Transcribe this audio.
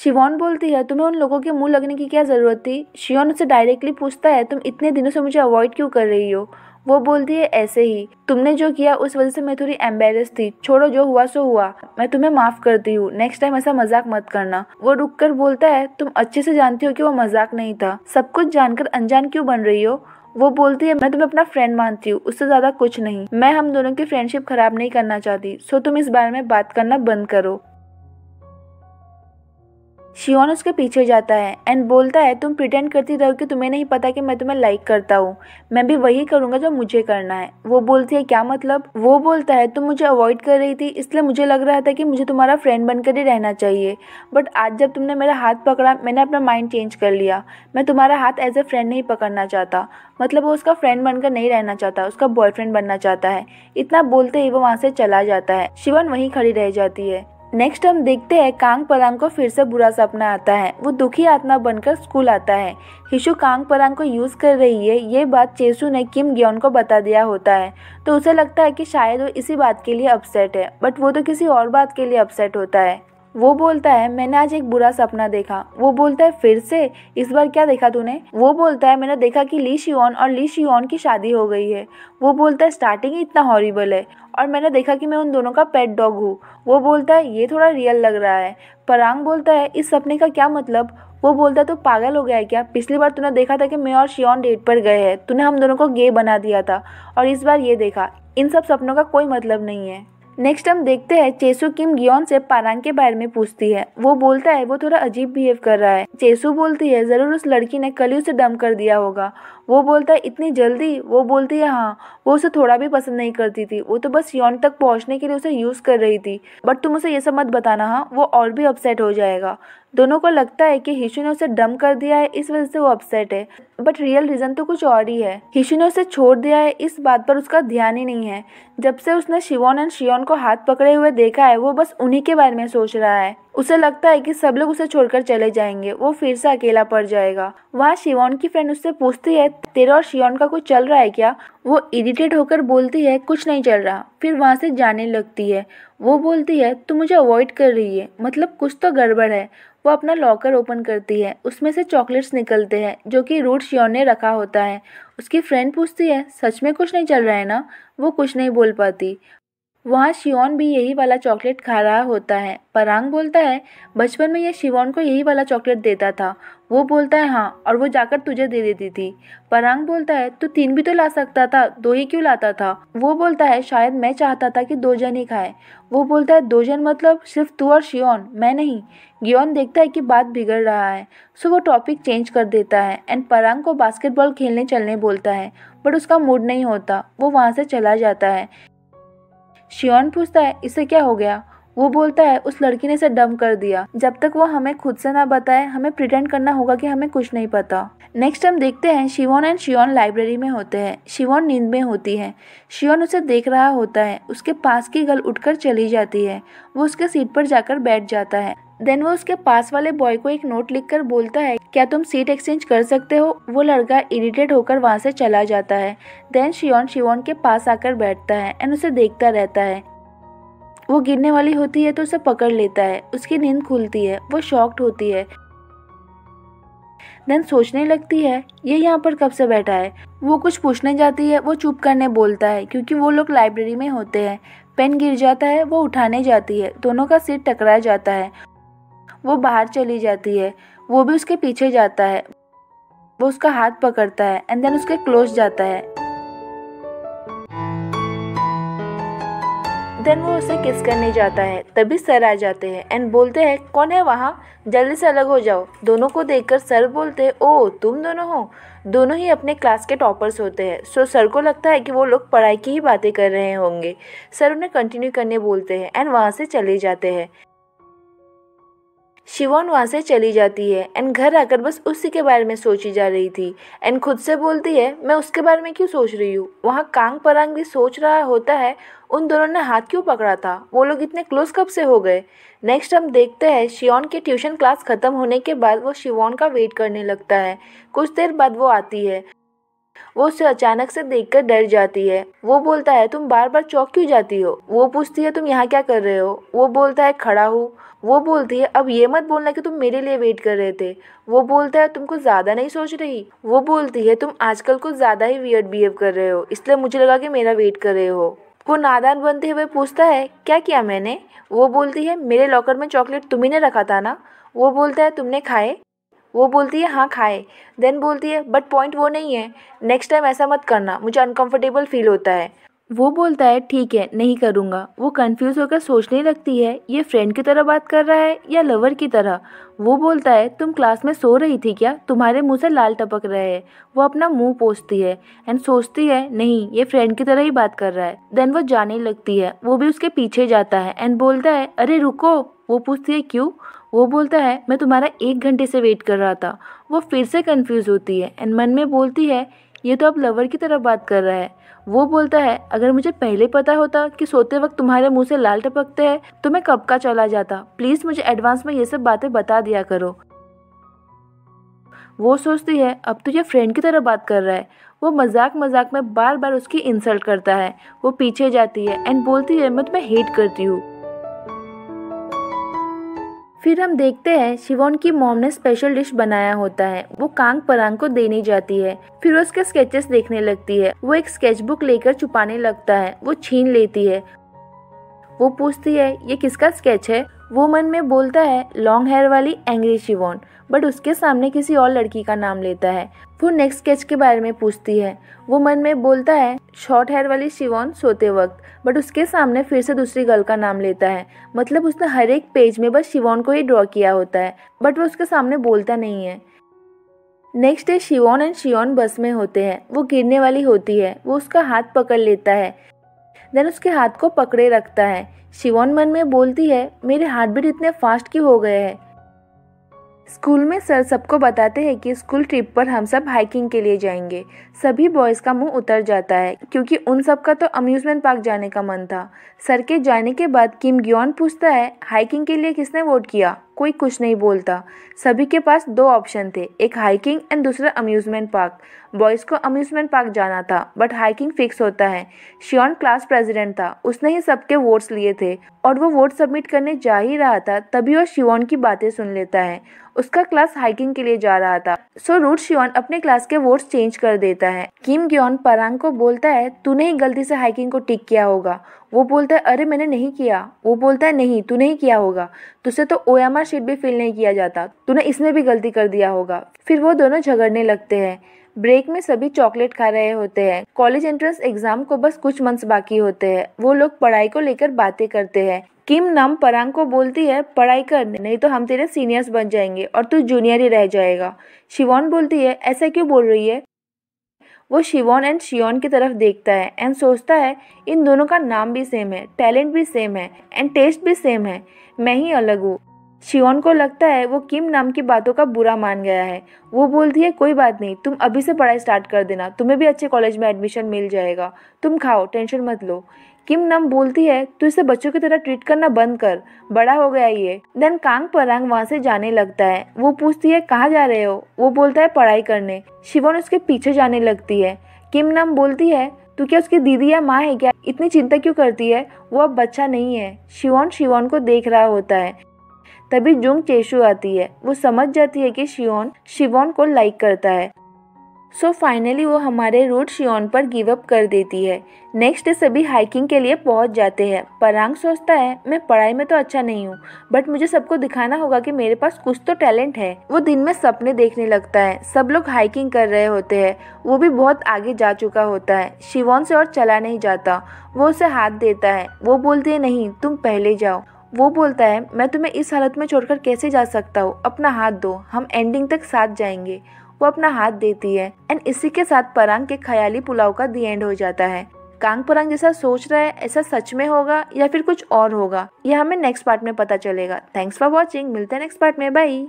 शिवॉन बोलती है, तुम्हें उन लोगों के मुँह लगने की क्या ज़रूरत थी? शियोन उससे डायरेक्टली पूछता है, तुम इतने दिनों से मुझे अवॉइड क्यों कर रही हो? वो बोलती है, ऐसे ही, तुमने जो किया उस वजह से मैं थोड़ी एम्बेरस थी। छोड़ो, जो हुआ सो हुआ। मैं तुम्हें माफ़ करती हूँ। नेक्स्ट टाइम ऐसा मज़ाक मत करना। वो रुक कर बोलता है, तुम अच्छे से जानती हो कि वो मज़ाक नहीं था। सब कुछ जानकर अनजान क्यों बन रही हो? वो बोलती है, मैं तुम्हें अपना फ्रेंड मानती हूँ। उससे ज़्यादा कुछ नहीं। मैं हम दोनों की फ्रेंडशिप खराब नहीं करना चाहती। सो तुम इस बारे में बात करना बंद करो। शियोन उसके पीछे जाता है एंड बोलता है, तुम प्रिटेंड करती रहो कि तुम्हें नहीं पता कि मैं तुम्हें लाइक करता हूँ। मैं भी वही करूँगा जो मुझे करना है। वो बोलती है, क्या मतलब? वो बोलता है, तुम मुझे अवॉइड कर रही थी, इसलिए मुझे लग रहा था कि मुझे तुम्हारा फ्रेंड बनकर ही रहना चाहिए। बट आज जब तुमने मेरा हाथ पकड़ा, मैंने अपना माइंड चेंज कर लिया। मैं तुम्हारा हाथ एज ए फ्रेंड नहीं पकड़ना चाहता। मतलब वो उसका फ्रेंड बनकर नहीं रहना चाहता, उसका बॉयफ्रेंड बनना चाहता है। इतना बोलते ही वो वहाँ से चला जाता है। शिवन वहीं खड़ी रह जाती है। नेक्स्ट हम देखते हैं कांग परांग को फिर से बुरा सपना आता है। वो दुखी आत्मा बनकर स्कूल आता है। हिशु कांग परांग को यूज़ कर रही है। ये बात चेसू ने किम ग्योन को बता दिया होता है। तो उसे लगता है कि शायद वो इसी बात के लिए अपसेट है। बट वो तो किसी और बात के लिए अपसेट होता है। वो बोलता है, मैंने आज एक बुरा सपना देखा। वो बोलता है, फिर से? इस बार क्या देखा तूने? वो बोलता है, मैंने देखा कि ली शियोन और ली शियोन की शादी हो गई है। वो बोलता है, स्टार्टिंग ही इतना हॉरिबल है और मैंने देखा कि मैं उन दोनों का पेट डॉग हूँ। वो बोलता है, ये थोड़ा रियल लग रहा है। परांग बोलता है, इस सपने का क्या मतलब? वो बोलता है तो पागल हो गया है क्या? पिछली बार तूने देखा था कि मैं और शियोन डेट पर गए हैं। तूने हम दोनों को गे बना दिया था और इस बार ये देखा। इन सब सपनों का कोई मतलब नहीं है। नेक्स्ट हम देखते हैं, चेसु किम गियोन से पारांग के बारे में पूछती है। वो बोलता है, वो थोड़ा अजीब बिहेव कर रहा है। चेसु बोलती है, ज़रूर उस लड़की ने कल ही उसे डम कर दिया होगा। वो बोलता है इतनी जल्दी? वो बोलती है हाँ। वो उसे थोड़ा भी पसंद नहीं करती थी। वो तो बस यौन तक पहुँचने के लिए उसे यूज़ कर रही थी। बट तुम उसे ये सब मत बताना हाँ। वो और भी अपसेट हो जाएगा। दोनों को लगता है कि हिशु ने उसे डम कर दिया है, इस वजह से वो अपसेट है। बट रियल रीजन तो कुछ और ही है। हिशु ने उसे छोड़ दिया है, इस बात पर उसका ध्यान ही नहीं है। जब से उसने शिवोन एंड शियोन को हाथ पकड़े हुए देखा है, वो बस उन्हीं के बारे में सोच रहा है। उसे लगता है कि सब लोग उसे छोड़कर चले जाएँगे। वो फिर से अकेला पड़ जाएगा। वहाँ शिवोन की फ्रेंड उससे पूछती है, तेरा और शियोन का कुछ चल रहा है क्या? वो इरिटेट होकर बोलती है, कुछ नहीं चल रहा। फिर वहाँ से जाने लगती है। वो बोलती है, तू मुझे अवॉइड कर रही है। मतलब कुछ तो गड़बड़ है। वो अपना लॉकर ओपन करती है। उसमें से चॉकलेट्स निकलते हैं, जो कि रूट शियोन ने रखा होता है। उसकी फ्रेंड पूछती है, सच में कुछ नहीं चल रहा है ना? वो कुछ नहीं बोल पाती। वहाँ शिवोन भी यही वाला चॉकलेट खा रहा होता है। परांग बोलता है, बचपन में यह शिवोन को यही वाला चॉकलेट देता था। वो बोलता है हाँ और वो जाकर तुझे दे देती थी। परांग बोलता है, तू तीन भी तो ला सकता था, दो ही क्यों लाता था? वो बोलता है, शायद मैं चाहता था कि दो जन ही खाए। वो बोलता है, दो जन मतलब सिर्फ़ तू और शियोन मैं नहीं। गियोन देखता है कि बात बिगड़ रहा है, सो वो टॉपिक चेंज कर देता है एंड परांग को बास्केटबॉल खेलने चलने बोलता है बट उसका मूड नहीं होता। वो वहाँ से चला जाता है। शियोन पूछता है, इसे क्या हो गया? वो बोलता है, उस लड़की ने इसे डम कर दिया। जब तक वो हमें खुद से ना बताए, हमें प्रिटेंड करना होगा कि हमें कुछ नहीं पता। नेक्स्ट हम देखते हैं, शिवोन एंड शियोन लाइब्रेरी में होते हैं। शिवोन नींद में होती है। शियोन उसे देख रहा होता है। उसके पास की गल उठकर चली जाती है। वो उसके सीट पर जाकर बैठ जाता है। देन वो उसके पास वाले बॉय को एक नोट लिखकर बोलता है, क्या तुम सीट एक्सचेंज कर सकते हो? वो लड़का इरिटेट होकर वहाँ से चला जाता है। देन शियोन शिवोन के पास आकर बैठता है एंड उसे देखता रहता है। वो गिरने वाली होती है तो उसे पकड़ लेता है। उसकी नींद खुलती है, वो शॉक्ड होती है। देन सोचने लगती है, ये यहाँ पर कब से बैठा है? वो कुछ पूछने जाती है, वो चुप करने बोलता है क्योंकि वो लोग लाइब्रेरी में होते हैं। पेन गिर जाता है, वो उठाने जाती है। दोनों का सिर टकरा जाता है। वो बाहर चली जाती है। वो भी उसके पीछे जाता है। वो उसका हाथ पकड़ता है एंड देन उसके क्लोज जाता है। देन वो उसे किस करने जाता है। तभी सर आ जाते हैं एंड बोलते हैं, कौन है वहाँ? जल्दी से अलग हो जाओ। दोनों को देखकर सर बोलते हैं ओ तुम दोनों हो? दोनों ही अपने क्लास के टॉपर्स होते हैं। सो सर को लगता है कि वो लोग पढ़ाई की ही बातें कर रहे होंगे। सर उन्हें कंटिन्यू करने बोलते हैं एंड वहाँ से चले जाते हैं। शिवोन वहाँ से चली जाती है एंड घर आकर बस उसी के बारे में सोची जा रही थी। एंड खुद से बोलती है, मैं उसके बारे में क्यों सोच रही हूँ? वहाँ कांग परांग भी सोच रहा होता है, उन दोनों ने हाथ क्यों पकड़ा था? वो लोग इतने क्लोज कब से हो गए? नेक्स्ट हम देखते हैं शियोन की ट्यूशन क्लास ख़त्म होने के बाद वो शिवोन का वेट करने लगता है। कुछ देर बाद वो आती है। वो उसे अचानक से देखकर डर जाती है। वो बोलता है, तुम बार बार चौक क्यों जाती हो? वो पूछती है, तुम यहाँ क्या कर रहे हो? वो बोलता है, खड़ा हूँ। वो बोलती है, अब ये मत बोलना कि तुम मेरे लिए वेट कर रहे थे। वो बोलता है तुम कुछ ज़्यादा नहीं सोच रही? वो बोलती है, तुम आजकल कुछ ज़्यादा ही वियर्ड बिहेव कर रहे हो, इसलिए मुझे लगा कि मेरा वेट कर रहे हो। वो नादान बनते हुए पूछता है, क्या किया मैंने? वो बोलती है, मेरे लॉकर में चॉकलेट तुम्ही रखा था ना? वो बोलता है, तुमने खाए? वो बोलती है हाँ खाए। देन बोलती है बट पॉइंट वो नहीं है। नेक्स्ट टाइम ऐसा मत करना। मुझे अनकंफर्टेबल फील होता है। वो बोलता है, ठीक है, नहीं करूँगा। वो कंफ्यूज होकर सोचने लगती है, ये फ्रेंड की तरह बात कर रहा है या लवर की तरह? वो बोलता है, तुम क्लास में सो रही थी क्या? तुम्हारे मुँह से लाल टपक रहे हैं। वो अपना मुँह पोसती है एंड सोचती है, नहीं, ये फ्रेंड की तरह ही बात कर रहा है। देन वो जाने लगती है। वो भी उसके पीछे जाता है एंड बोलता है, अरे, रुको। वो पूछती है, क्यों? वो बोलता है, मैं तुम्हारा एक घंटे से वेट कर रहा था। वो फिर से कंफ्यूज होती है एंड मन में बोलती है, ये तो अब लवर की तरफ़ बात कर रहा है। वो बोलता है, अगर मुझे पहले पता होता कि सोते वक्त तुम्हारे मुँह से लाल टपकते हैं तो मैं कब का चला जाता? प्लीज़ मुझे एडवांस में ये सब बातें बता दिया करो। वो सोचती है, अब तो ये फ्रेंड की तरह बात कर रहा है। वो मज़ाक मज़ाक में बार बार उसकी इंसल्ट करता है। वो पीछे जाती है एंड बोलती है, मैं तुम्हें हेट करती हूँ। फिर हम देखते हैं शिवोन की मॉम ने स्पेशल डिश बनाया होता है। वो कांग परांग को देने जाती है। फिर उसके स्केचेस देखने लगती है। वो एक स्केच बुक लेकर छुपाने लगता है। वो छीन लेती है। वो पूछती है, ये किसका स्केच है? वो मन में बोलता है, लॉन्ग हेयर वाली एंग्री शिवोन। बट उसके सामने किसी और लड़की का नाम लेता है। वो नेक्स्ट स्केच के बारे में पूछती है। वो मन में बोलता है शॉर्ट हेयर वाली शिवोन सोते वक्त बट उसके सामने फिर से दूसरी गर्ल का नाम लेता है। मतलब उसने हर एक पेज में बस शिवोन को ही ड्रॉ किया होता है बट वो उसके सामने बोलता नहीं है। नेक्स्ट डे शिवोन एंड शिवोन बस में होते हैं। वो गिरने वाली होती है। वो उसका हाथ पकड़ लेता है। देन उसके हाथ को पकड़े रखता है। शिवोन मन में बोलती है, मेरे हार्ट बीट इतने फास्ट क्यों हो गए हैं? स्कूल में सर सबको बताते हैं कि स्कूल ट्रिप पर हम सब हाइकिंग के लिए जाएँगे। सभी बॉयज़ का मुँह उतर जाता है, क्योंकि उन सब का तो अम्यूजमेंट पार्क जाने का मन था। सर के जाने के बाद किम ग्योन पूछता है, हाइकिंग के लिए किसने वोट किया? कोई कुछ नहीं बोलता। सभी के पास दो ऑप्शन थे, एक हाइकिंग एंड दूसरा अम्यूजमेंट पार्क बॉयज़ को अम्यूजमेंट पार्क जाना था बट हाइकिंग फिक्स होता है। शियोन क्लास प्रेसिडेंट था, उसने ही सबके वोट्स लिए थे, और वो वोट सबमिट करने जा ही रहा था, तभी वो शिवोन की बातें सुन लेता है। उसका क्लास हाइकिंग के लिए जा रहा था। सो रूट शिवन अपने क्लास के वोट्स चेंज कर देता है। किम ग्योन परांग को बोलता है, तूने ही गलती से हाइकिंग को टिक किया होगा। वो बोलता है, अरे मैंने नहीं किया। वो बोलता है, नहीं तू नहीं किया होगा। तुझसे तो ओएमआर शीट भी फिल नहीं किया जाता। तूने इसमें भी गलती कर दिया होगा। फिर वो दोनों झगड़ने लगते हैं। ब्रेक में सभी चॉकलेट खा रहे होते हैं। कॉलेज एंट्रेंस एग्ज़ाम को बस कुछ मंथ्स बाकी होते हैं। वो लोग पढ़ाई को लेकर बातें करते हैं। किम नम परांग को बोलती है, पढ़ाई कर, नहीं तो हम तेरे सीनियर्स बन जाएँगे और तू जूनियर ही रह जाएगा। शिवॉन बोलती है, ऐसा क्यों बोल रही है? वो शिवॉन एंड शियोन की तरफ़ देखता है एंड सोचता है, इन दोनों का नाम भी सेम है टैलेंट भी सेम है एंड टेस्ट भी सेम है। मैं ही अलग हूँ। शिवोन को लगता है वो किम नाम की बातों का बुरा मान गया है। वो बोलती है, कोई बात नहीं, तुम अभी से पढ़ाई स्टार्ट कर देना, तुम्हें भी अच्छे कॉलेज में एडमिशन मिल जाएगा। तुम खाओ, टेंशन मत लो। किम नम बोलती है, तू इसे बच्चों की तरह ट्रीट करना बंद कर, बड़ा हो गया ये। देन कांग परांग वहाँ से जाने लगता है। वो पूछती है, कहाँ जा रहे हो? वो बोलता है, पढ़ाई करने। शिवोन उसके पीछे जाने लगती है। किम नम बोलती है, तू क्या उसकी दीदी या माँ है क्या? इतनी चिंता क्यों करती है? वो अब बच्चा नहीं है। शिवोन शिवोन को देख रहा होता है। तभी जुंग चेशु आती है। वो समझ जाती है कि शियोन शिवोन को लाइक करता है। सो so फाइनली वो हमारे रूट शियोन पर गिव अप कर देती है। नेक्स्ट डे सभी हाइकिंग के लिए पहुँच जाते हैं। परांग सोचता है, मैं पढ़ाई में तो अच्छा नहीं हूँ बट मुझे सबको दिखाना होगा कि मेरे पास कुछ तो टैलेंट है। वो दिन में सपने देखने लगता है। सब लोग हाइकिंग कर रहे होते हैं। वो भी बहुत आगे जा चुका होता है। शिवोन से और चला नहीं जाता। वो उसे हाथ देता है। वो बोलती है, नहीं, तुम पहले जाओ। वो बोलता है, मैं तुम्हें इस हालत में छोड़कर कैसे जा सकता हूँ? अपना हाथ दो, हम एंडिंग तक साथ जाएँगे। वो अपना हाथ देती है एंड इसी के साथ परांग के ख्याली पुलाव का दी एंड हो जाता है। कांग परांग जैसा सोच रहा है, ऐसा सच में होगा या फिर कुछ और होगा, यह हमें नेक्स्ट पार्ट में पता चलेगा। थैंक्स फॉर वॉचिंग मिलते हैं नेक्स्ट पार्ट में बाई